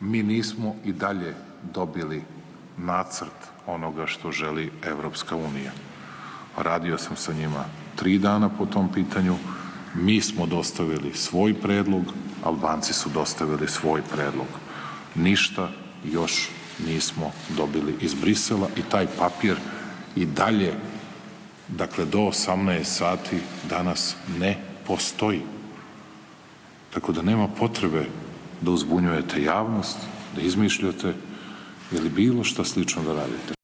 mi nismo i dalje dobili nacrt onoga što želi Evropska unija. Radio sam sa njima tri dana po tom pitanju, mi smo dostavili svoj predlog, Albanci su dostavili svoj predlog. Ništa još nismo dobili iz Brisela i taj papir i dalje, dakle do 18 sati danas ne postoji. Tako da nema potrebe da uzbunjujete javnost, da izmišljate ili bilo šta slično da radite.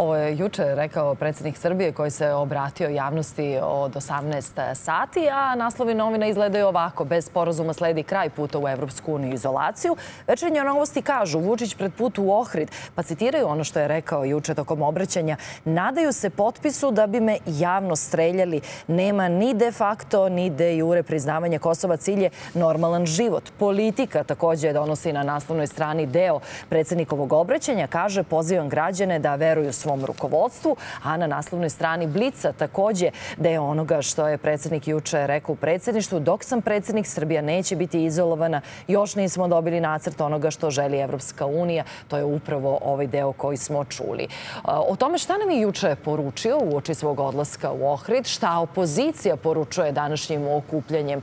Ovo je juče rekao predsjednik Srbije koji se obratio javnosti od 18 sati, a naslovi novina izgledaju ovako. Bez porazuma sledi kraj puta u Evropsku uniju izolaciju. Večernje novosti kažu Vučić pred put u Ohrid, pa citiraju ono što je rekao juče tokom obraćanja. Nadaju se potpisu da bi me javno streljali. Nema ni de facto, ni de jure priznavanja Kosova cilje normalan život. Politika takođe donosi na naslovnoj strani deo predsjednikovog obraćanja. Kaže, pozivam građane da veruju svom rukovodstvu, a na naslovnoj strani Blica takođe deo onoga što je predsednik juče rekao u predsedništvu. Dok sam predsednik, Srbija neće biti izolovana. Još nismo dobili nacrt onoga što želi Evropska unija. To je upravo ovaj deo koji smo čuli. O tome šta nam je juče poručio u oči svog odlaska u Ohrid, šta opozicija poručuje današnjim okupljanjem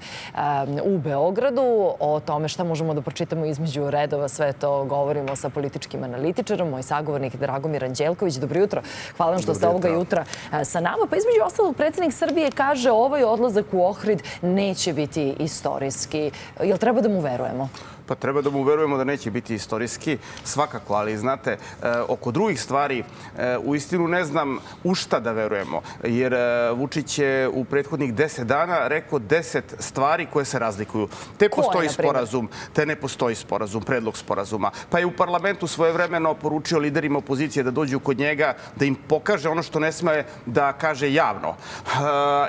u Beogradu, o tome šta možemo da pročitamo između redova, sve to govorimo sa političkim analitičarom, moj sagovornik Dragomir Anđelković. Dobro jutro. Hvala vam što ste ovoga jutra e, sa nama. Pa između ostalog, predsednik Srbije kaže ovaj odlazak u Ohrid neće biti istorijski. Jel treba da mu verujemo? Pa treba da mu verujemo da neće biti istorijski, svakako, ali znate, e, oko drugih stvari e, u istinu ne znam u šta da verujemo, jer e, Vučić je u prethodnih deset dana rekao deset stvari koje se razlikuju. Te postoji sporazum, te ne postoji sporazum, predlog sporazuma. Pa je u parlamentu svojevremeno poručio liderima opozicije da dođu kod njega, da im pokaže ono što ne sme da kaže javno.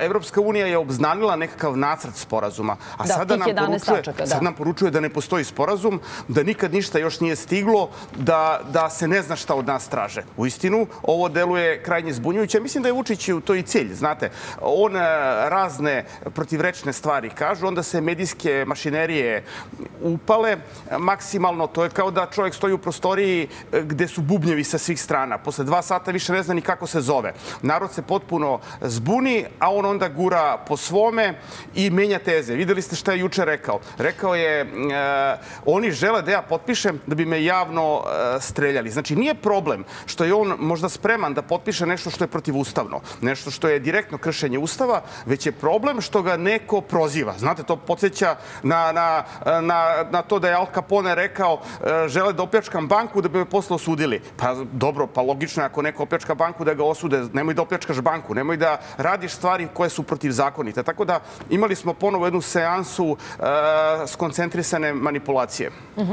Evropska unija je obznanila nekakav nacrt sporazuma, a da, sada, nam poručuje, da. sad nam poručuje da ne postoji sporazum, da nikad ništa još nije stiglo, da, da se ne zna šta od nas traže. U istinu, ovo deluje krajnje zbunjujuće. Mislim da je Vučić to i cilj, znate. On e, razne protivrečne stvari kažu, onda se medijske mašinerije upale. Maksimalno, to je kao da čovjek stoji u prostoriji e, gde su bubnjevi sa svih strana. Posle dva sata više ne zna ni kako se zove. Narod se potpuno zbuni, a on onda gura po svome i menja teze. Videli ste šta je juče rekao. Rekao je e, oni žele da ja potpišem da bi me javno e, streljali. Znači, nije problem što je on možda spreman da potpiše nešto što je protivustavno, nešto što je direktno kršenje Ustava, već je problem što ga neko proziva. Znate, to podsjeća na, na, na, na to da je Al Capone rekao e, žele da opljačkam banku da bi me posle osudili. Pa dobro, pa logično je ako neko opljačka banku da ga osude, nemoj da opljačkaš banku, nemoj da radiš stvari koje su protivzakonite. Tako da imali smo ponovo jednu seansu uh, skoncentrisane manipulacije manipulacije. Uh.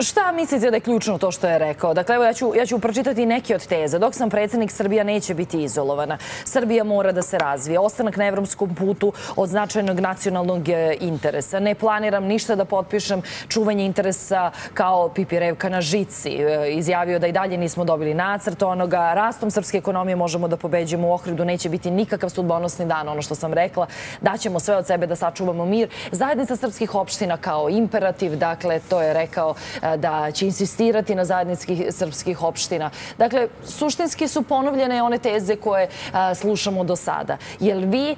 Šta mislite da je ključno to što je rekao? Dakle, evo ja ću, ja ću pročitati neke od teza. Dok sam predsednik, Srbija neće biti izolovana. Srbija mora da se razvije. Ostanak na evropskom putu od značajnog nacionalnog e, interesa. Ne planiram ništa da potpišem čuvanje interesa kao pipirevka na žici. E, izjavio da i dalje nismo dobili nacrt onoga. Rastom srpske ekonomije možemo da pobeđemo u Ohridu. Neće biti nikakav sudbonosni dan, ono što sam rekla. Daćemo sve od sebe da sačuvamo mir. Zajednica srpskih opština kao imperativ Dakle, to je rekao e, da će insistirati na zajednickih srpskih opština. Dakle, suštinski su ponovljene one teze koje e, slušamo do sada. Jel vi e,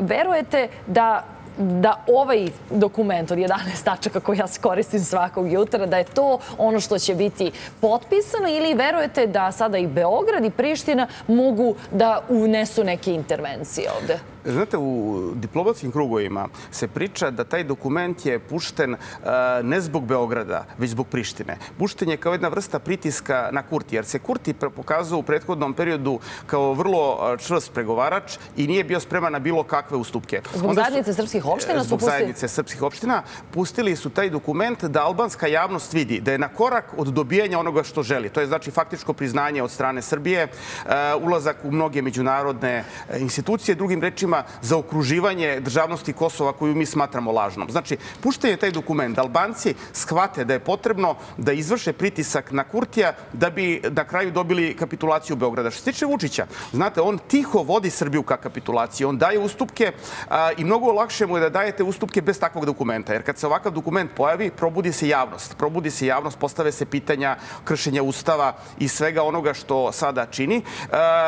verujete da da ovaj dokument od 11 tačaka koji ja koristim svakog jutra, da je to ono što će biti potpisano ili verujete da sada i Beograd i Priština mogu da unesu neke intervencije ovde? Znate, u diplomatskim krugovima se priča da taj dokument je pušten ne zbog Beograda, već zbog Prištine. Pušten je kao jedna vrsta pritiska na Kurti, jer se Kurti pokazao u prethodnom periodu kao vrlo čvrst pregovarač i nije bio spreman na bilo kakve ustupke. Zbog zajednice srpskih opština su Zbog zajednice srpskih opština pustili su taj dokument da albanska javnost vidi da je na korak od dobijanja onoga što želi. To je znači faktičko priznanje od strane Srbije, ulazak u mnoge međunarodne institucije, drugim rečima Albancima za okruživanje državnosti Kosova koju mi smatramo lažnom. Znači, pušten je taj dokument. Albanci shvate da je potrebno da izvrše pritisak na Kurtija da bi na kraju dobili kapitulaciju Beograda. Što se tiče Vučića, znate, on tiho vodi Srbiju ka kapitulaciji. On daje ustupke i mnogo lakše mu je da dajete ustupke bez takvog dokumenta. Jer kad se ovakav dokument pojavi, probudi se javnost. Probudi se javnost, postave se pitanja kršenja ustava i svega onoga što sada čini.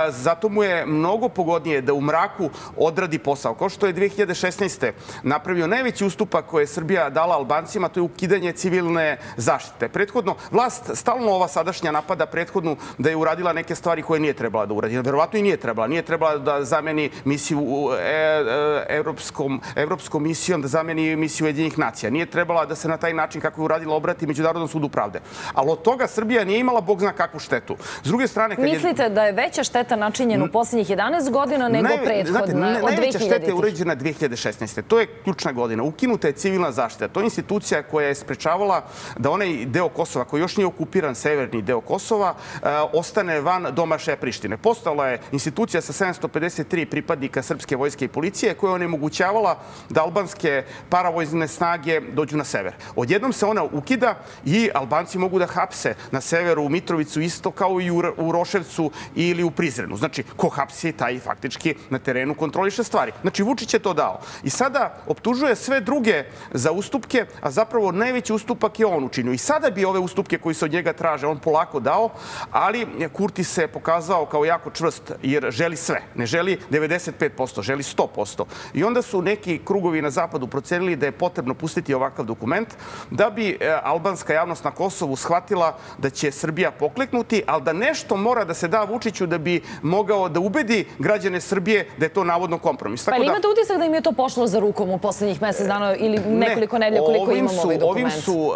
Zato mu je mnogo pogodnije da u mraku odradi posao. Kao što je 2016. napravio najveći ustupak koje je Srbija dala Albancima, to je ukidanje civilne zaštite. Prethodno, vlast stalno ova sadašnja napada prethodnu da je uradila neke stvari koje nije trebala da uradi. Verovatno i nije trebala. Nije trebala da zameni misiju u e, e, evropskom, evropskom misijom, da zameni misiju Ujedinjenih nacija. Nije trebala da se na taj način kako je uradila obrati Međunarodnom sudu pravde. Ali od toga Srbija nije imala bog zna kakvu štetu. S druge strane, kad Mislite je... da je veća šteta načinjena u poslednjih 11 godina nego Najve, prethodna znate, od 2000? šteta je uređena 2016. To je ključna godina. Ukinuta je civilna zaštita. To je institucija koja je sprečavala da onaj deo Kosova, koji još nije okupiran, severni deo Kosova, e, ostane van domaše Prištine. Postala je institucija sa 753 pripadnika srpske vojske i policije koja je onemogućavala da albanske paravojne snage dođu na sever. Odjednom se ona ukida i Albanci mogu da hapse na severu u Mitrovicu isto kao i u Roševcu ili u Prizrenu. Znači, ko hapsi, taj faktički na terenu kontroliše stvari. Znači, Vučić je to dao. I sada optužuje sve druge za ustupke, a zapravo najveći ustupak je on učinio. I sada bi ove ustupke koji se od njega traže on polako dao, ali Kurti se pokazao kao jako čvrst jer želi sve. Ne želi 95%, želi 100%. I onda su neki krugovi na zapadu procenili da je potrebno pustiti ovakav dokument da bi e, albanska javnost na Kosovu shvatila da će Srbija pokleknuti, ali da nešto mora da se da Vučiću da bi mogao da ubedi građane Srbije da je to navodno kompromis. Pa da... imate utisak da im je to pošlo za rukom u poslednjih mesec dana ili nekoliko ne, nedelja koliko imamo su, ovaj dokument? Ovim su uh,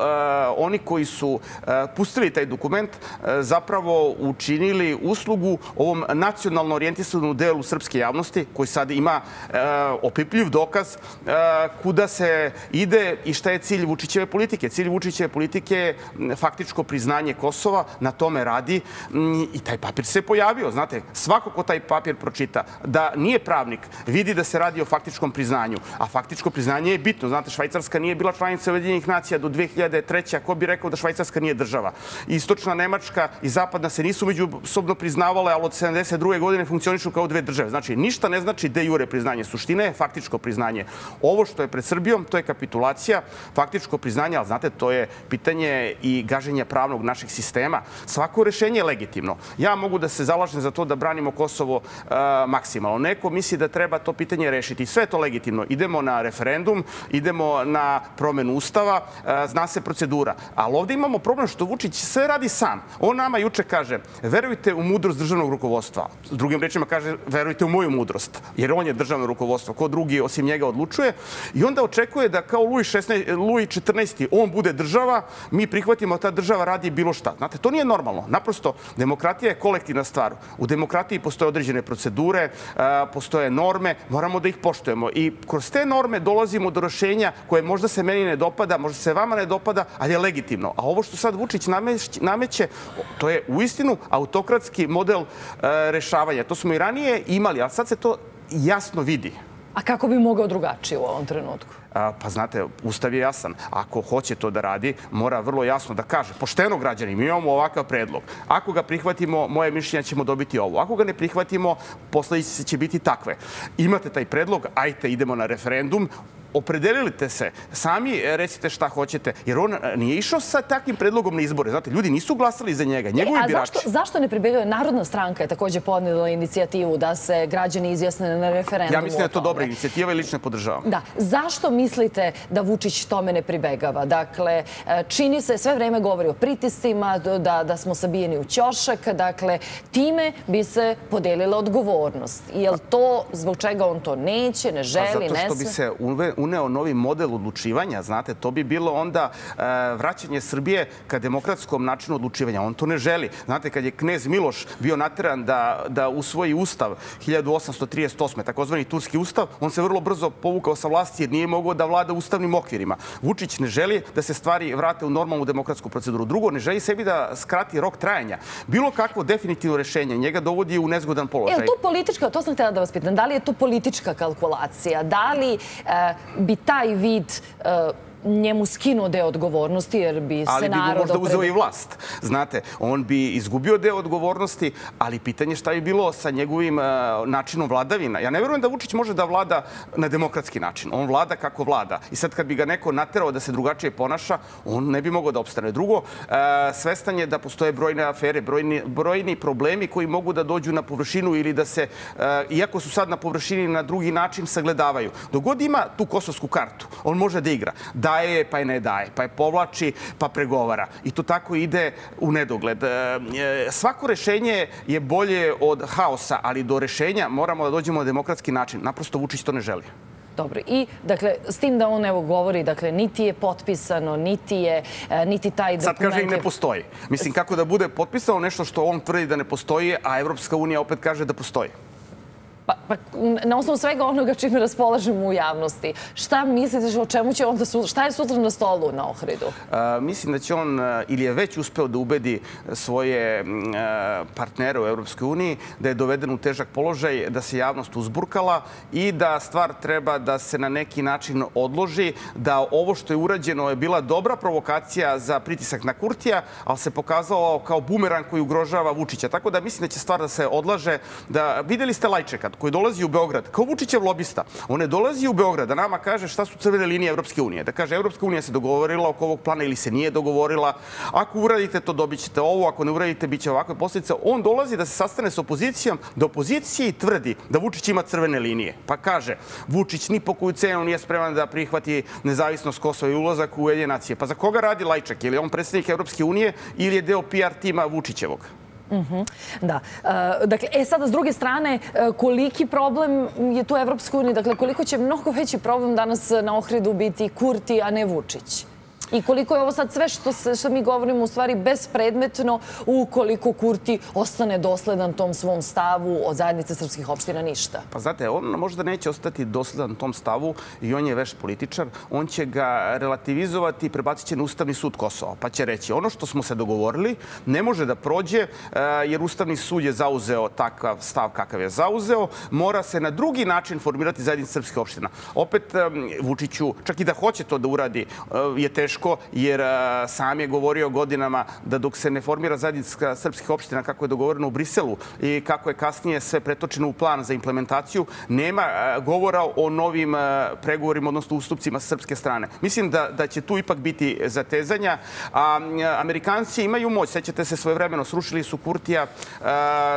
oni koji su uh, pustili taj dokument uh, zapravo učinili uslugu ovom nacionalno orijentisanom delu srpske javnosti koji sad ima opipljiv dokaz kuda se ide i šta je cilj Vučićeve politike. Cilj Vučićeve politike je faktičko priznanje Kosova, na tome radi i taj papir se pojavio. Znate, svako ko taj papir pročita, da nije pravnik, vidi da se radi o faktičkom priznanju. A faktičko priznanje je bitno. Znate, Švajcarska nije bila članica Ujedinjenih nacija do 2003. Ko bi rekao da Švajcarska nije država? Istočna Nemačka i Zapadna se nisu međusobno priznavale, ali od 72. godine funkcionišu kao dve države. Znači, ništa ne znači de jure priznanje. Suština je faktičko priznanje. Ovo što je pred Srbijom, to je kapitulacija, faktičko priznanje, ali znate, to je pitanje i gaženja pravnog našeg sistema. Svako rešenje je legitimno. Ja mogu da se zalažem za to da branimo Kosovo uh, maksimalno. Neko misli da treba to pitanje rešiti. Sve je to legitimno. Idemo na referendum, idemo na promenu ustava, uh, zna se procedura. Ali ovde imamo problem što Vučić sve radi sam. On nama juče kaže, verujte u mudrost državnog rukovodstva. Drugim rečima kaže, verujte u moju mudrost. Jer on je državno rukovodstvo. Ko drugi osim njega odlučuje. I onda očekuje da kao Luj, 16, Luj 14. on bude država, mi prihvatimo da ta država radi bilo šta. Znate, to nije normalno. Naprosto, demokratija je kolektivna stvar. U demokratiji postoje određene procedure, postoje norme, moramo da ih poštujemo. I kroz te norme dolazimo do rešenja koje možda se meni ne dopada, možda se vama ne dopada, ali je legitimno. A ovo što sad Vučić nameće, to je uistinu autokratski model rešavanja. To smo i ranije imali, a sad se to jasno vidi. A kako bi mogao drugačije u ovom trenutku? Pa znate, Ustav je jasan. Ako hoće to da radi, mora vrlo jasno da kaže. Pošteno građani, mi imamo ovakav predlog. Ako ga prihvatimo, moje mišljenja ćemo dobiti ovo. Ako ga ne prihvatimo, posledice će biti takve. Imate taj predlog, ajte, idemo na referendum, opredelite se, sami recite šta hoćete, jer on e, nije išao sa takvim predlogom na izbore. Znate, ljudi nisu glasali za njega, njegovi e, birači. Zašto, zašto ne pribegaju? Narodna stranka je takođe podnela inicijativu da se građani izjasne na referendumu. Ja mislim da je to dobra inicijativa i lično podržavam. Da. Zašto mislite da Vučić tome ne pribegava? Dakle, e, čini se, sve vreme govori o pritiscima, da, da smo sabijeni u ćošak. Dakle, time bi se podelila odgovornost. Je li to zbog čega on to neće, ne želi, ne sve? Zato što bi se uneo novi model odlučivanja, znate, to bi bilo onda e, vraćanje Srbije ka demokratskom načinu odlučivanja. On to ne želi. Znate, kad je knez Miloš bio nateran da, da usvoji ustav 1838. takozvani turski ustav, on se vrlo brzo povukao sa vlasti jer nije mogao da vlada ustavnim okvirima. Vučić ne želi da se stvari vrate u normalnu demokratsku proceduru. Drugo, ne želi sebi da skrati rok trajanja. Bilo kakvo definitivno rešenje njega dovodi u nezgodan položaj. Je to politička, to sam htjela da vas pitam, da li je to politička kalkulacija? Da li e, bi taj vid e, njemu skinuo deo odgovornosti jer bi se ali bi narod... mu možda uzeo i vlast. Znate, on bi izgubio deo odgovornosti, ali pitanje šta bi bilo sa njegovim uh, načinom vladavina. Ja ne verujem da Vučić može da vlada na demokratski način. On vlada kako vlada. I sad kad bi ga neko naterao da se drugačije ponaša, on ne bi mogao da opstane. Drugo, uh, svestan je da postoje brojne afere, brojni, brojni problemi koji mogu da dođu na površinu ili da se, uh, iako su sad na površini, na drugi način sagledavaju. Dogod ima tu kosovsku kartu, on može da igra. Daje je, pa je ne daje, pa je povlači, pa pregovara. I to tako ide u nedogled. E, e, Svako rešenje je bolje od haosa, ali do rešenja moramo da dođemo na demokratski način. Naprosto Vučić to ne želi. Dobro. I, dakle, s tim da on evo govori, dakle, niti je potpisano, niti je, e, niti taj Sad dokument... kaže i ne postoji. Mislim, kako da bude potpisano nešto što on tvrdi da ne postoji, a Evropska unija opet kaže da postoji. Pa, pa na osnovu svega onoga čime raspolažemo u javnosti, šta mislite o čemu će onda šta je sutra na stolu na Ohridu? Mislim da će on ili je već uspeo da ubedi svoje partnere u Europskoj uniji da je doveden u težak položaj, da se javnost uzburkala i da stvar treba da se na neki način odloži, da ovo što je urađeno je bila dobra provokacija za pritisak na Kurtija, ali se pokazalo kao bumerang koji ugrožava Vučića. Tako da mislim da će stvar da se odlaže. Da, videli ste Lajčeka koji dolazi u Beograd kao Vučićev lobista. On ne dolazi u Beograd da nama kaže šta su crvene linije Evropske unije. Da kaže Evropska unija se dogovorila oko ovog plana ili se nije dogovorila. Ako uradite to, dobit ćete ovo. Ako ne uradite, bit će ovakve posljedice. On dolazi da se sastane sa opozicijom, da opoziciji tvrdi da Vučić ima crvene linije. Pa kaže, Vučić ni po koju cenu nije spreman da prihvati nezavisnost Kosova i ulazak u Ujedinjene nacije. Pa za koga radi Lajčak? Je li on predsednik Evropske unije ili je deo PR tima Vučićevog? Da. E, dakle, e sada s druge strane, e, koliki problem je tu Evropska unija? Dakle, koliko će mnogo veći problem danas na Ohridu biti Kurti, a ne Vučić? I koliko je ovo sad sve što, se, što mi govorimo u stvari bespredmetno ukoliko Kurti ostane dosledan tom svom stavu od zajednice srpskih opština ništa? Pa znate, on možda neće ostati dosledan tom stavu i on je veš političar. On će ga relativizovati i prebacit će na Ustavni sud Kosova. Pa će reći, ono što smo se dogovorili ne može da prođe e, jer Ustavni sud je zauzeo takav stav kakav je zauzeo. Mora se na drugi način formirati zajednica srpskih opština. Opet, Vučiću, čak i da hoće to da uradi, e, je teško jer e, sam je govorio godinama da dok se ne formira zajednica srpskih opština kako je dogovoreno u Briselu i kako je kasnije sve pretočeno u plan za implementaciju, nema govora o novim pregovorima, odnosno ustupcima srpske strane. Mislim da, da će tu ipak biti zatezanja. A Amerikanci imaju moć. Sećate se svoje vremeno, srušili su Kurtija e,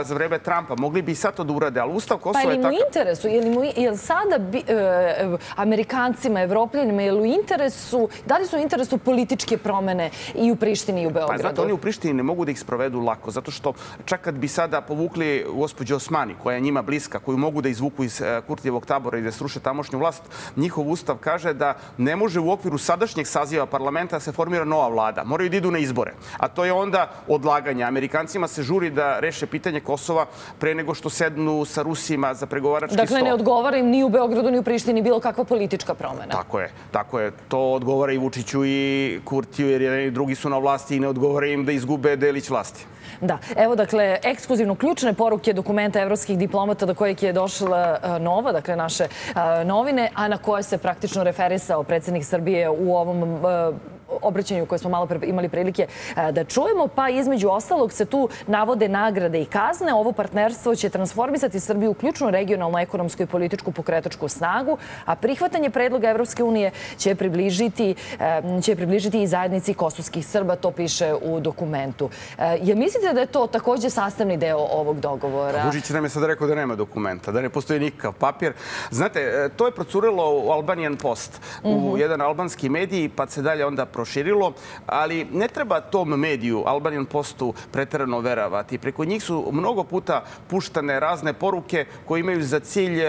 za vreme Trumpa. Mogli bi i sad to da urade, ali Ustav Pa Kosova je je li mu takav. interesu, je li, mu, je li sada bi, e, e, Amerikancima, Evropljanima, je li u interesu, da li su u interesu političke promene i u Prištini i u Pa Beogradu? znate, oni u Prištini ne mogu da ih sprovedu lako, zato što čak kad bi sada povukli gospođu Osmani, koja je njima bliska, koju mogu da izvuku iz e, Kurtijevog tabora i da sruše tamošnju vlast, njihov ustav kaže da ne može u okviru sadašnjeg saziva parlamenta da se formira nova vlada. Moraju da idu na izbore. A to je onda odlaganje. Amerikancima se žuri da reše pitanje Kosova pre nego što sednu sa Rusima za pregovarački Dakle, sto. ne odgovara im ni u Beogradu, ni u Prištini bilo kakva politička promena. Tako je, tako je. To odgovara i Vučiću i Kurtiju, jer jedan i drugi su na vlasti i ne odgovara im da izgube delić vlasti. Da, evo dakle, ekskluzivno ključne poruke dokumenta evropskih diplomata do kojeg je došla e, Nova, dakle naše e, novine, a na koje se praktično referisao predsjednik Srbije u ovom e, obraćanju koje smo malo pre imali prilike e, da čujemo, pa između ostalog se tu navode nagrade i kazne. Ovo partnerstvo će transformisati Srbiju u ključnu regionalnu, ekonomsku i političku pokretačku snagu, a prihvatanje predloga Evropske unije će približiti, e, će približiti i zajednici kosovskih Srba, to piše u dokumentu. E, Je mislite da je to takođe sastavni deo ovog dogovora? Vučić nam je sad rekao da nema dokumenta, da ne postoji nikakav papir. Znate, to je procurilo u Albanian Post, u jedan albanski mediji, pa se dalje onda proširilo, ali ne treba tom mediju, Albanian Postu, preterano veravati. Preko njih su mnogo puta puštane razne poruke koje imaju za cilj e,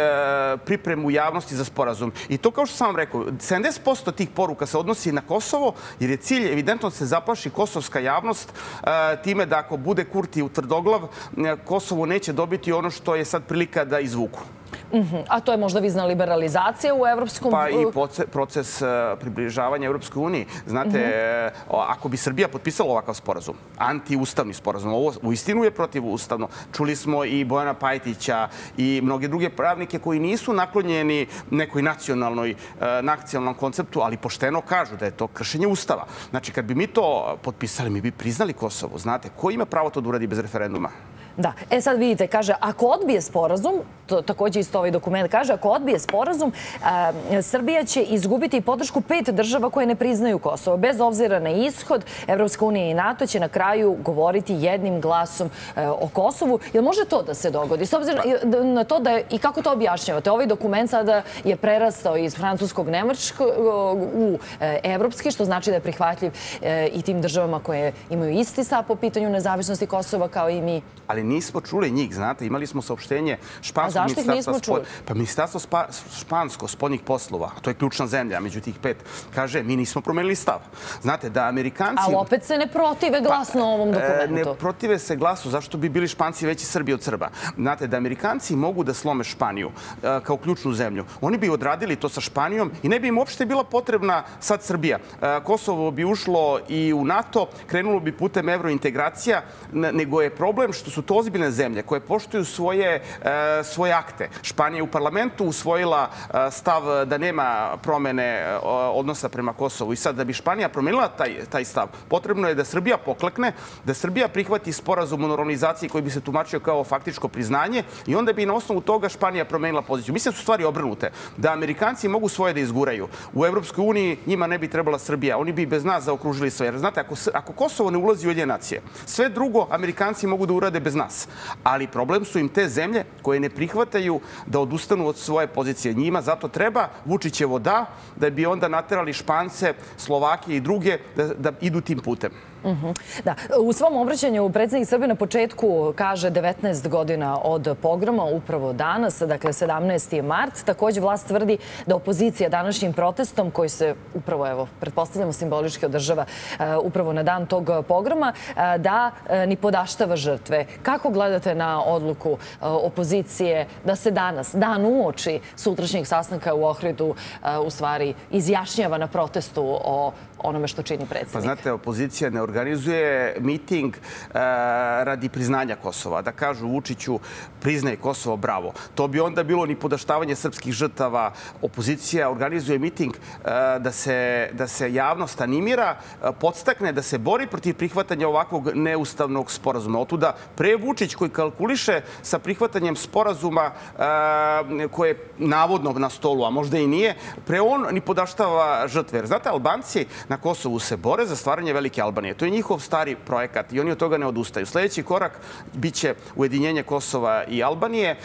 pripremu javnosti za sporazum. I to, kao što sam vam rekao, 70% tih poruka se odnosi na Kosovo, jer je cilj evidentno da se zaplaši kosovska javnost e, time da ako bude Kurti u tvrdoglav, e, Kosovo neće dobiti ono što je sad prilika da izvuku. A to je možda vizna liberalizacija u evropskom... Pa i proces e, približavanja Evropskoj uniji. Znate, e, ako bi Srbija potpisala ovakav sporazum, antiustavni sporazum, ovo u istinu je protivustavno. Čuli smo i Bojana Pajtića i mnoge druge pravnike koji nisu naklonjeni nekoj nacionalnoj, nacionalnom konceptu, ali pošteno kažu da je to kršenje ustava. Znači, kad bi mi to potpisali, mi bi priznali Kosovo. Znate, ko ima pravo to da uradi bez referenduma? Da. E sad vidite, kaže, ako odbije sporazum, to takođe isto ovaj dokument kaže, ako odbije sporazum, a, Srbija će izgubiti podršku pet država koje ne priznaju Kosovo. Bez obzira na ishod, Evropska unija i NATO će na kraju govoriti jednim glasom a, e, o Kosovu. Jel može to da se dogodi? S obzirom na to da i kako to objašnjavate? Ovaj dokument sada je prerastao iz francuskog nemačkog u e, evropski, što znači da je prihvatljiv i tim državama koje imaju isti stav po pitanju nezavisnosti Kosova kao i mi. Ali nismo čuli njih, znate, imali smo saopštenje španskog ministarstva spol... Pa ministarstvo spa... špansko spoljnih poslova, to je ključna zemlja među tih pet, kaže mi nismo promenili stav. Znate, da Amerikanci... Ali opet se ne protive glasno pa, ovom e, dokumentu. Ne protive se glasu, zašto bi bili Španci veći Srbi od Srba? Znate, da Amerikanci mogu da slome Španiju e, kao ključnu zemlju. Oni bi odradili to sa Španijom i ne bi im uopšte bila potrebna sad Srbija. E, Kosovo bi ušlo i u NATO, krenulo bi putem evrointegracija, nego je problem što su to ozbiljne zemlje koje poštuju svoje, e, svoje akte. Španija je u parlamentu usvojila e, stav da nema promene e, odnosa prema Kosovu. I sad, da bi Španija promenila taj, taj stav, potrebno je da Srbija poklekne, da Srbija prihvati sporazum o normalizaciji koji bi se tumačio kao faktičko priznanje i onda bi na osnovu toga Španija promenila poziciju. Mislim da su stvari obrnute. Da Amerikanci mogu svoje da izguraju. U Evropskoj uniji njima ne bi trebala Srbija. Oni bi bez nas zaokružili sve. Jer znate, ako, ako Kosovo ne ulazi u jedne nacije, sve drugo Amerikanci mogu da urade bez nas. Ali problem su im te zemlje koje ne prihvataju da odustanu od svoje pozicije. Njima zato treba Vučićevo da, da bi onda naterali Špance, Slovake i druge da, da idu tim putem. Mhm. Da. U svom obraćanju predsednik Srbije na početku kaže 19 godina od pogroma, upravo danas, dakle 17. mart. Takođe vlast tvrdi da opozicija današnjim protestom, koji se upravo, evo, pretpostavljamo simbolički održava uh, upravo na dan tog pogroma, uh, da uh, ni podaštava žrtve. Kako gledate na odluku opozicije da se danas, dan uoči sutrašnjeg sastanka u Ohridu, u stvari izjašnjava na protestu o onome što čini predsednik? Pa znate, opozicija ne organizuje miting uh, radi priznanja Kosova. Da kažu Vučiću, priznaje Kosovo, bravo. To bi onda bilo ni podaštavanje srpskih žrtava. Opozicija organizuje miting uh, da, se, da se javnost animira, uh, podstakne da se bori protiv prihvatanja ovakvog neustavnog sporazuma. Otuda pre Vučić koji kalkuliše sa prihvatanjem sporazuma koje je navodno na stolu, a možda i nije, pre on ni podaštava žrtve. Jer znate, Albanci na Kosovu se bore za stvaranje Velike Albanije. To je njihov stari projekat i oni od toga ne odustaju. Sledeći korak biće ujedinjenje Kosova i Albanije. E,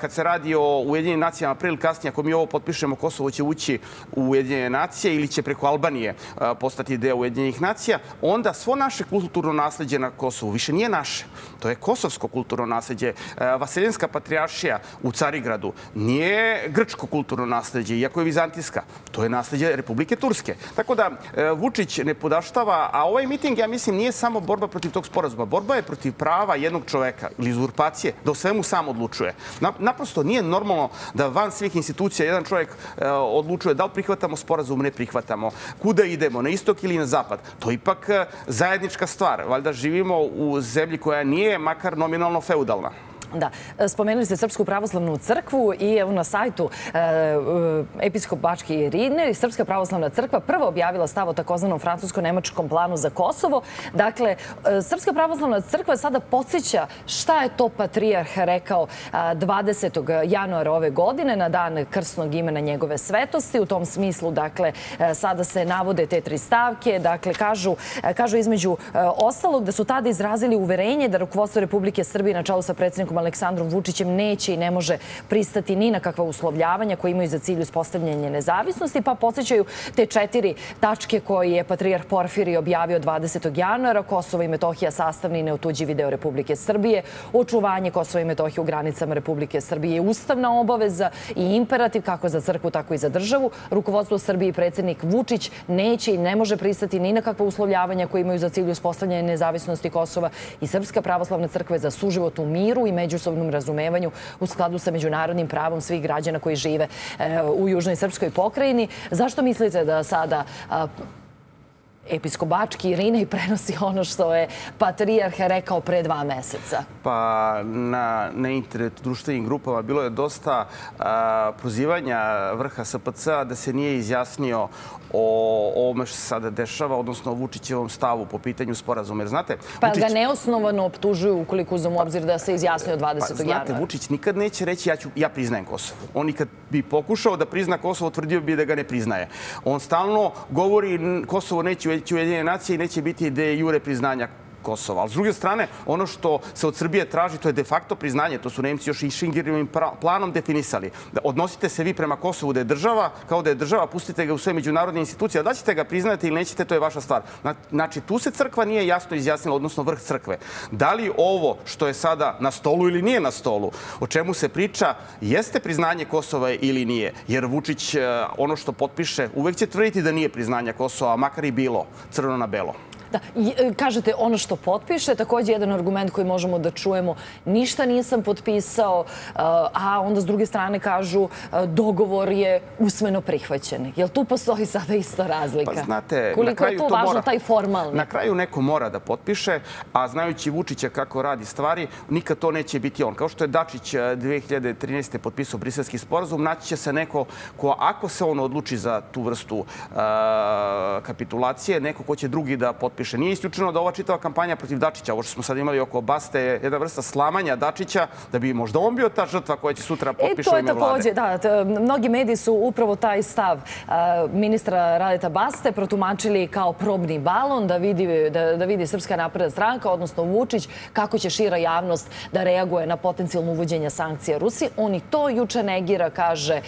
kad se radi o Ujedinjenim nacijama april kasnije, ako mi ovo potpišemo, Kosovo će ući u Ujedinjene nacije ili će preko Albanije e, postati deo Ujedinjenih nacija, onda svo naše kulturno nasledđe na Kosovu više nije naše. To je kosovsko kulturno nasledđe. E, Vaseljenska patrijaršija u Carigradu nije grčko kulturno nasledđe, iako je vizantijska. To je nasledđe Republike Turske. Tako da Vučić ne podaštava, a ovaj miting, ja mislim, nije samo borba protiv tog sporazuma. Borba je protiv prava jednog čoveka ili uzurpacije, da o svemu sam odlučuje. Naprosto nije normalno da van svih institucija jedan čovjek e, odlučuje da li prihvatamo sporazum, ne prihvatamo, kuda idemo, na istok ili na zapad. To je ipak e, zajednička stvar. Valjda živimo u zemlji koja nije makar nominalno feudalna. Da, spomenuli ste Srpsku pravoslavnu crkvu i evo na sajtu e, Episkop Bački Irine, Srpska pravoslavna crkva prvo objavila stav o takozvanom francusko-nemačkom planu za Kosovo. Dakle, e, Srpska pravoslavna crkva sada podsjeća šta je to patrijarh rekao 20. januara ove godine na dan krsnog imena njegove svetosti. U tom smislu, dakle, e, sada se navode te tri stavke. Dakle, kažu, kažu između ostalog da su tada izrazili uverenje da rukovodstvo Republike Srbije na čelu sa predsednikom Aleksandrom Vučićem neće i ne može pristati ni na kakva uslovljavanja koji imaju za cilj uspostavljanje nezavisnosti, pa podsjećaju te četiri tačke koje je Patrijarh Porfiri objavio 20. januara, Kosovo i Metohija sastavni i neotuđivi deo Republike Srbije, očuvanje Kosova i Metohije u granicama Republike Srbije je ustavna obaveza i imperativ kako za crkvu, tako i za državu. Rukovodstvo Srbije i predsednik Vučić neće i ne može pristati ni na kakva uslovljavanja koji imaju za cilj uspostavljanje nezavisnosti Kosova i Srpska pravoslavna crkva je za suživot u miru i međusobnom razumevanju u skladu sa međunarodnim pravom svih građana koji žive e, u Južnoj Srpskoj pokrajini. Zašto mislite da sada episkobački Irina i prenosi ono što je patrijarh rekao pre dva meseca? Pa na, na internet društvenim grupama bilo je dosta a, prozivanja vrha SPC da se nije izjasnio o ovome što se sada dešava, odnosno o Vučićevom stavu po pitanju sporazuma. Jer znate... Pa Vučić... ga neosnovano optužuju ukoliko uzem u obzir da se izjasnio 20. Pa, januara. Znate, Vučić nikad neće reći ja, ću, ja priznajem Kosovo. On nikad bi pokušao da prizna Kosovo, tvrdio bi da ga ne priznaje. On stalno govori Kosovo neće Ujedinjene nacije i neće biti de jure priznanja Kosova. Ali s druge strane, ono što se od Srbije traži, to je de facto priznanje. To su Nemci još i Šingerovim planom definisali. Da odnosite se vi prema Kosovu da je država, kao da je država, pustite ga u sve međunarodne institucije. Da ćete ga priznati ili nećete, to je vaša stvar. Znači, tu se crkva nije jasno izjasnila, odnosno vrh crkve. Da li ovo što je sada na stolu ili nije na stolu, o čemu se priča, jeste priznanje Kosova ili nije? Jer Vučić eh, ono što potpiše uvek će tvrditi da nije priznanje Kosova, makar i bilo crno na belo. Da, e, kažete ono što potpiše, takođe jedan argument koji možemo da čujemo, ništa nisam potpisao, e, a onda s druge strane kažu e, dogovor je usmeno prihvaćen. Jel tu postoji sada isto razlika? Pa znate, Koliko na kraju je to, to važno, mora, taj formalni? Na kraju neko mora da potpiše, a znajući Vučića kako radi stvari, nikad to neće biti on. Kao što je Dačić 2013. potpisao briselski sporazum, naći će se neko ko, ako se on odluči za tu vrstu uh, kapitulacije, neko ko će drugi da potpiše potpiše. Nije isključeno da ova čitava kampanja protiv Dačića, ovo što smo sad imali oko Baste, je jedna vrsta slamanja Dačića, da bi možda on bio ta žrtva koja će sutra potpiše e, ime vlade. E, to je takođe, da. Mnogi mediji su upravo taj stav ministra Radeta Baste protumačili kao probni balon da vidi, da, da vidi Srpska napredna stranka, odnosno Vučić, kako će šira javnost da reaguje na potencijalno uvođenje sankcija Rusiji. On i to juče negira, kaže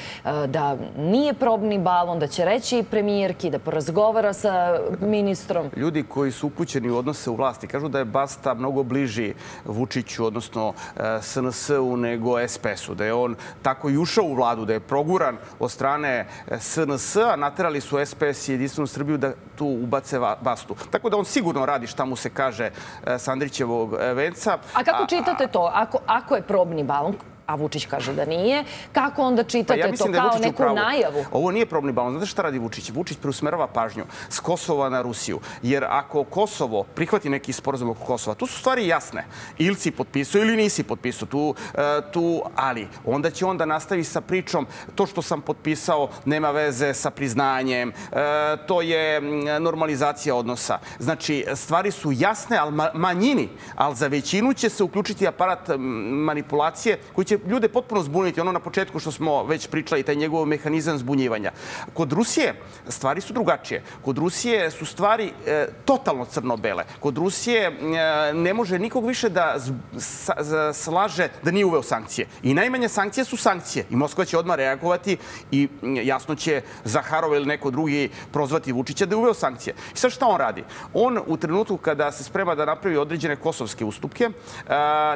da nije probni balon, da će reći premijerki, da porazgovara sa ministrom. Ljudi koji koji su upućeni u odnose u vlasti kažu da je Basta mnogo bliži Vučiću, odnosno e, SNS-u nego SPS-u, da je on tako i ušao u vladu, da je proguran od strane e, SNS-a, naterali su SPS i Jedinstvenu Srbiju da tu ubace Bastu. Tako da on sigurno radi šta mu se kaže e, Sandrićevog venca. A kako čitate to? Ako, ako je probni balon, a Vučić kaže da nije. Kako onda čitate pa ja to da kao neku najavu? Ovo nije probni balon. Znate šta radi Vučić? Vučić preusmerava pažnju s Kosova na Rusiju. Jer ako Kosovo prihvati neki sporazum oko Kosova, tu su stvari jasne. Ili si potpisao ili nisi potpisao. Tu, e, tu, ali onda će onda nastavi sa pričom to što sam potpisao nema veze sa priznanjem. E, to je normalizacija odnosa. Znači, stvari su jasne, ali manjini. Ali za većinu će se uključiti aparat manipulacije koji će će ljude potpuno zbuniti. Ono na početku što smo već pričali, taj njegov mehanizam zbunjivanja. Kod Rusije stvari su drugačije. Kod Rusije su stvari e, totalno crno-bele. Kod Rusije e, ne može nikog više da slaže da nije uveo sankcije. I najmanje sankcije su sankcije. I Moskva će odmah reagovati i jasno će Zaharov ili neko drugi prozvati Vučića da je uveo sankcije. I sad šta on radi? On u trenutku kada se sprema da napravi određene kosovske ustupke, e,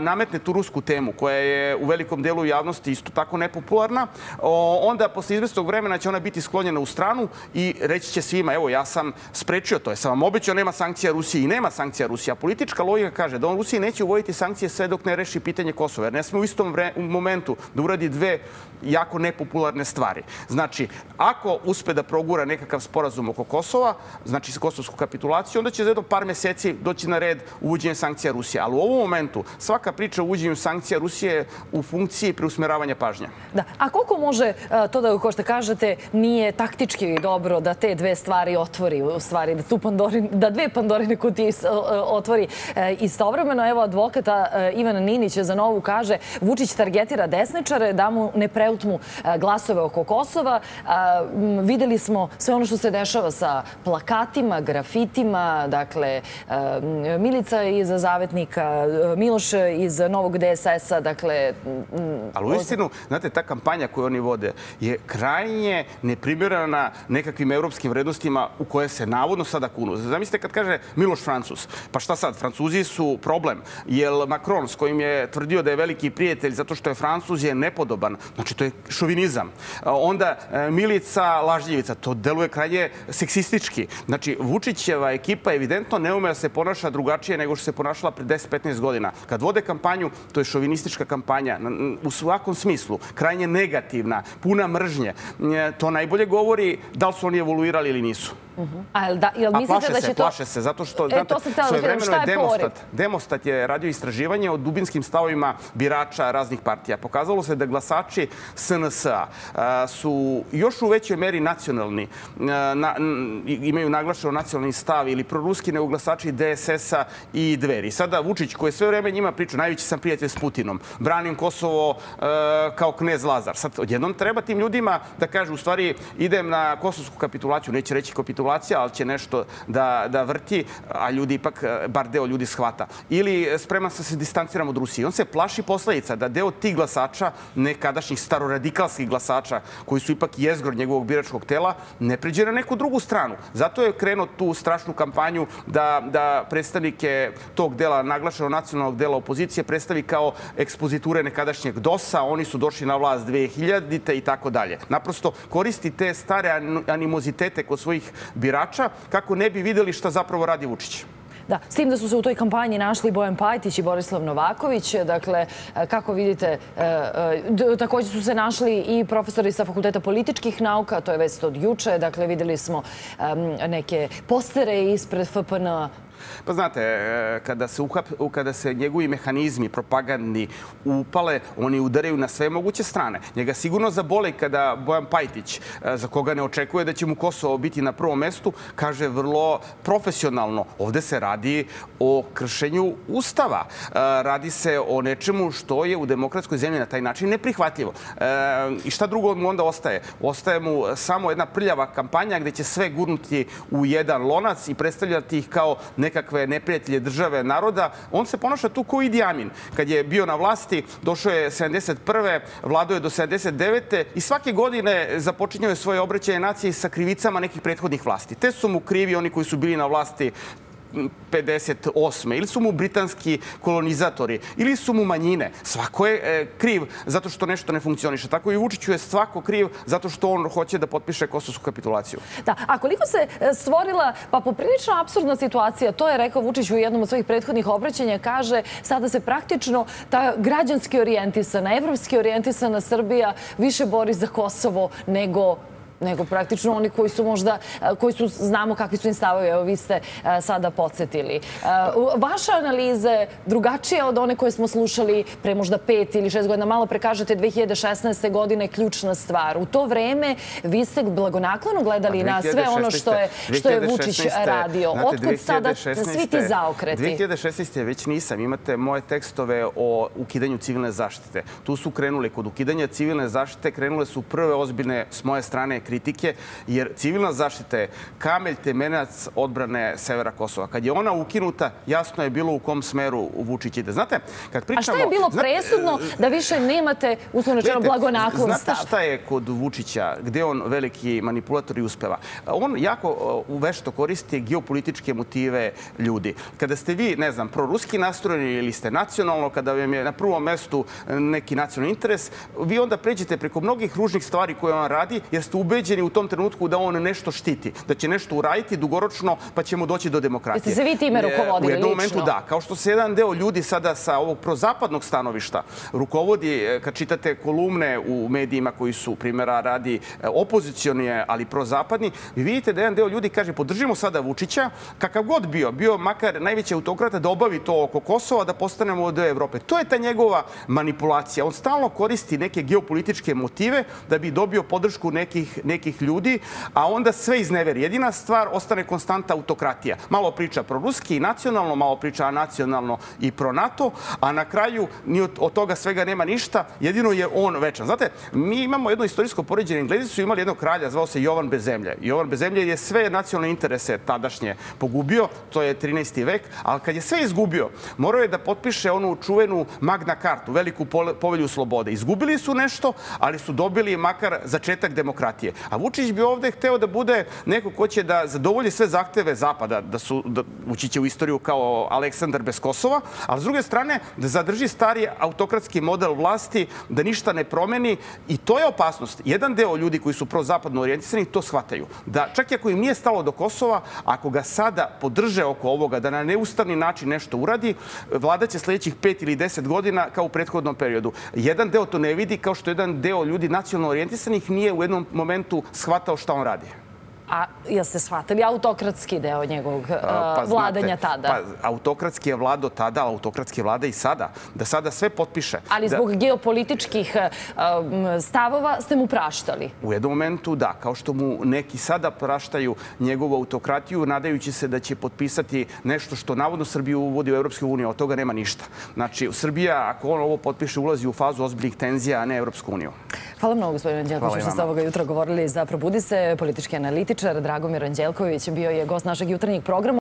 nametne tu rusku temu koja je u velikom velikom delu javnosti isto tako nepopularna, onda posle izvestog vremena će ona biti sklonjena u stranu i reći će svima, evo ja sam sprečio to, je sam vam obećao nema sankcija Rusije i nema sankcija Rusija. Politička logika kaže da on Rusiji neće uvoditi sankcije sve dok ne reši pitanje Kosova, jer ne sme u istom vre, u momentu da uradi dve jako nepopularne stvari. Znači, ako uspe da progura nekakav sporazum oko Kosova, znači sa kosovsku kapitulaciju, onda će za jedno par meseci doći na red uvođenje sankcija Rusije. Ali u ovom momentu svaka priča o uvođenju sankcija Rusije u funkciji preusmeravanja pažnja. Da. A koliko može to da, ko što kažete, nije taktički dobro da te dve stvari otvori, u stvari, da, tu Pandorin, da dve Pandorine kutije otvori istovremeno. Evo, advokata Ivana Ninić za novu kaže Vučić targetira desničare da mu ne preutmu glasove oko Kosova. Videli smo sve ono što se dešava sa plakatima, grafitima, dakle, Milica iz Zavetnika, Miloš iz Novog DSS-a, dakle... Ali u istinu, znate, ta kampanja koju oni vode je krajnje neprimjerana nekakvim evropskim vrednostima u koje se navodno sada kunu. Zamislite kad kaže Miloš Francus, pa šta sad, Francuzi su problem. Jel Macron, s kojim je tvrdio da je veliki prijatelj zato što je Francuz, je nepodoban. Znači, to je šovinizam. Onda e, Milica Lažljivica, to deluje krajnje seksistički. Znači, Vučićeva ekipa evidentno ne ume da se ponaša drugačije nego što se ponašala pre 10-15 godina. Kad vode kampanju, to je šovinistička kampanja u svakom smislu, krajnje negativna, puna mržnje. E, to najbolje govori da li su oni evoluirali ili nisu. A, jel da, jel mislite plaše da će se, to... plaše se, zato što, E, znate, to sam da svojevremeno pitam, šta je Demostat. Demostat je radio istraživanje o dubinskim stavovima birača raznih partija. Pokazalo se da glasači SNS-a a, su još u većoj meri nacionalni, a, na, n- imaju naglašeno nacionalni stav ili proruski nego glasači DSS-a i Dveri. Sada Vučić, koji je sve vreme njima priča, najveći sam prijatelj s Putinom, branim Kosovo a, kao knez Lazar. Sad, odjednom treba tim ljudima da kažu, u stvari, idem na kosovsku kapitulaciju, neće reći kapitulacija, ali će nešto da, da vrti, a ljudi ipak, e, bar deo ljudi shvata. Ili e, spreman sam se distanciram od Rusije. On se plaši posledica da deo tih glasača, nekadašnjih staroradikalskih glasača, koji su ipak jezgor njegovog biračkog tela, ne pređe na neku drugu stranu. Zato je krenuo tu strašnu kampanju da, da predstavnike tog dela, naglašeno nacionalnog dela opozicije, predstavi kao ekspoziture nekadašnjeg DOS-a. Oni su došli na vlast 2000-te i tako dalje. Naprosto koristi te stare an- animozitete kod svojih birača kako ne bi videli šta zapravo radi Vučić. Da, s tim da su se u toj kampanji našli Bojan Pajtić i Borislav Novaković. Dakle, e, kako vidite, e, e, takođe su se našli i profesori sa Fakulteta političkih nauka, to je već od juče. Dakle, videli smo neke postere ispred FPN Pa znate, e, kada se, uhap, kada se njegovi mehanizmi propagandni upale, oni udaraju na sve moguće strane. Njega sigurno zabole kada Bojan Pajtić, e, za koga ne očekuje da će mu Kosovo biti na prvom mestu, kaže vrlo profesionalno. Ovde se radi o kršenju Ustava. E, Radi se o nečemu što je u demokratskoj zemlji na taj način neprihvatljivo. I šta drugo mu onda ostaje? Ostaje mu samo jedna prljava kampanja gde će sve gurnuti u jedan lonac i predstavljati ih kao nekakve neprijatelje države, naroda. On se ponaša tu kao Idi Amin. Kad je bio na vlasti, došao je 71. Vladao je do 79. i svake godine započinjao je svoje obraćaje naciji sa krivicama nekih prethodnih vlasti. Te su mu krivi oni koji su bili na vlasti 58. ili su mu britanski kolonizatori ili su mu manjine. Svako je e, kriv zato što nešto ne funkcioniše. Tako i Vučiću je svako kriv zato što on hoće da potpiše kosovsku kapitulaciju. Da, a koliko se e, stvorila pa poprilično absurdna situacija, to je rekao Vučić u jednom od svojih prethodnih obraćanja, kaže sada se praktično ta građanski orijentisana, evropski orijentisana Srbija više bori za Kosovo nego nego praktično oni koji su možda, e, koji su, znamo kakvi su im stavovi, evo vi ste e, sada podsjetili. E, Vaša analiza je drugačija od one koje smo slušali pre možda pet ili šest godina. Malo pre kažete 2016. godine je ključna stvar. U to vreme vi ste blagonaklono gledali na sve ono što je, što je Vučić 2016. radio. znate, Otkud sada 2016. svi ti zaokreti? 2016. već nisam. Imate moje tekstove o ukidanju civilne zaštite. Tu su krenuli, kod ukidanja civilne zaštite krenule su prve ozbiljne s moje strane kritike, jer civilna zaštita je kamelj temenac odbrane severa Kosova. Kad je ona ukinuta, jasno je bilo u kom smeru Vučić ide. Znate, kad A pričamo... šta je bilo znate, presudno da više nemate, uslovno rečeno, blagonaklon Znate stav? šta je kod Vučića, gde on veliki manipulator i uspeva? On jako uh, vešto koristi geopolitičke motive ljudi. Kada ste vi, ne znam, proruski nastrojeni ili ste nacionalno, kada vam je na prvom mestu neki nacionalni interes, vi onda pređete preko mnogih ružnih stvari koje on radi, jer ste ubeđeni ubeđeni u tom trenutku da on nešto štiti, da će nešto uraditi dugoročno, pa ćemo doći do demokratije. Jeste se vi time E, rukovodili U jednom lično? momentu da. Kao što se jedan deo ljudi sada sa ovog prozapadnog stanovišta rukovodi, e, kad čitate kolumne u medijima koji su, primjera radi, e, opozicionije, ali prozapadni, vi vidite da jedan deo ljudi kaže podržimo sada Vučića, kakav god bio, bio makar najveći autokrata da obavi to oko Kosova, da postanemo deo Evrope. To je ta njegova manipulacija. On stalno koristi neke geopolitičke motive da bi dobio podršku nekih, nekih ljudi, a onda sve izneveri. Jedina stvar ostane konstanta autokratija. Malo priča pro ruski i nacionalno, malo priča nacionalno i pro NATO, a na kraju ni od, toga svega nema ništa, jedino je on večan. Znate, mi imamo jedno istorijsko poređenje. Englezi su imali jednog kralja, zvao se Jovan Bezemlje. Jovan Bezemlje je sve nacionalne interese tadašnje pogubio, to je 13. vek, ali kad je sve izgubio, morao je da potpiše onu čuvenu Magna Kartu, veliku povelju slobode. Izgubili su nešto, ali su dobili makar začetak demokratije. A Vučić bi ovde hteo da bude neko ko će da zadovolji sve zahteve Zapada, da su da ući u istoriju kao Aleksandar bez Kosova, a s druge strane da zadrži stari autokratski model vlasti, da ništa ne promeni i to je opasnost. Jedan deo ljudi koji su prozapadno orijentisani to shvataju. Da čak i ako im nije stalo do Kosova, ako ga sada podrže oko ovoga, da na neustavni način nešto uradi, vlada će sledećih pet ili deset godina kao u prethodnom periodu. Jedan deo to ne vidi, kao što jedan deo ljudi nacionalno orijentisanih nije u jednom momentu shvatao šta on radi. A jel ste shvatili autokratski deo njegovog Pa, vladanja znate, tada? Pa, autokratski je vlado tada, autokratski je vlada i sada. Da sada sve potpiše. Ali da, zbog geopolitičkih stavova ste mu praštali. U jednom momentu da, kao što mu neki sada praštaju njegovu autokratiju, nadajući se da će potpisati nešto što navodno Srbiju uvodi u Evropsku uniju, od toga nema ništa. Znači, Srbija, ako on ovo potpiše, ulazi u fazu ozbiljnih tenzija, a ne Evropsku uniju. Hvala mnogo, gospodine i što ste ovoga jutra govorili za Probudi se. Politički analitičar Dragomir Anđelković bio je gost našeg jutarnjeg programa.